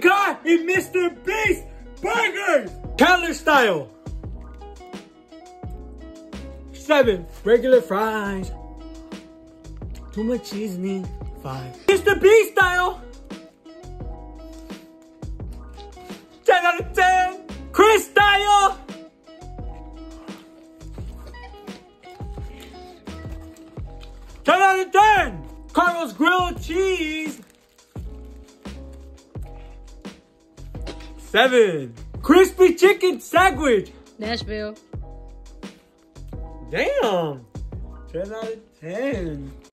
Kai and Mr. Beast Burgers! Chandler style. Seven, regular fries. Too much seasoning. Five. Mr. Beast style. 10 out of 10. Chris style. Ten out of ten! Karl's grilled cheese! Seven! Crispy chicken sandwich! Nashville. Damn! 10 out of 10.